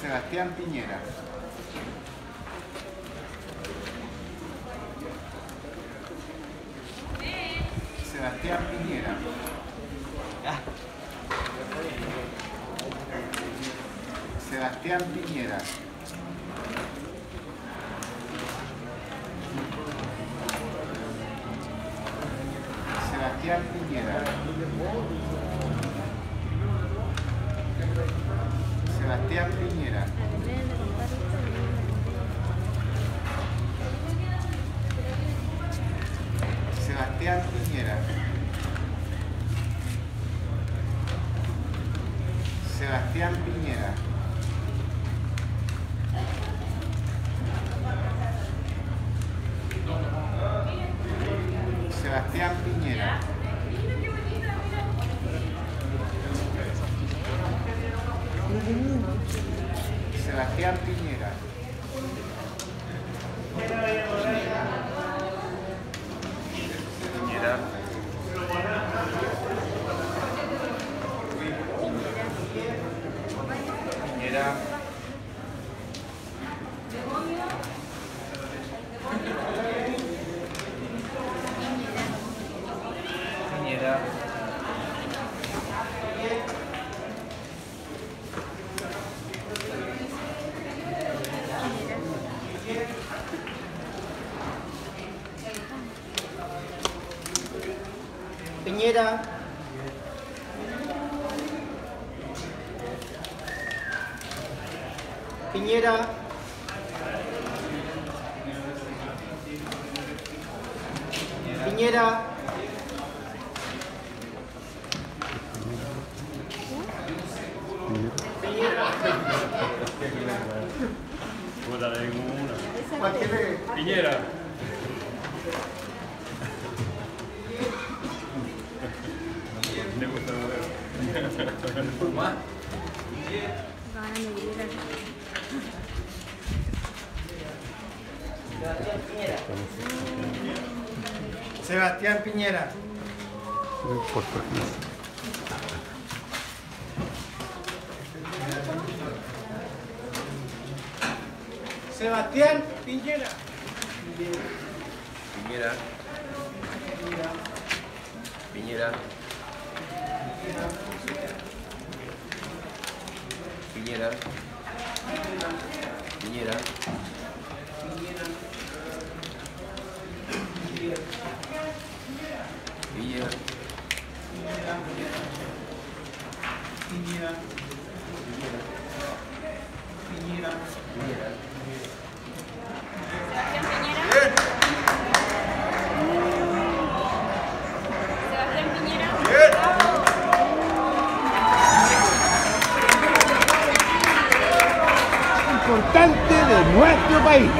Sebastián Piñera. Sebastián Piñera. Sebastián Piñera. Sebastián Piñera. Sebastián Piñera. Sebastián Piñera. Sebastián Piñera. Sebastián Piñera. Sebastián Piñera. Piñera. Piñera. Tình nhiên đâu Tình nhiên đâu Tình nhiên đâu Pinheiro. Vou dar aí um Piñera. Le gusta mover. Más. Sebastián Piñera. Sebastián Piñera. Piñera. Piñera. Piñera. Piñera. Piñera. Piñera. Piñera. Piñera. Importante de nuestro país.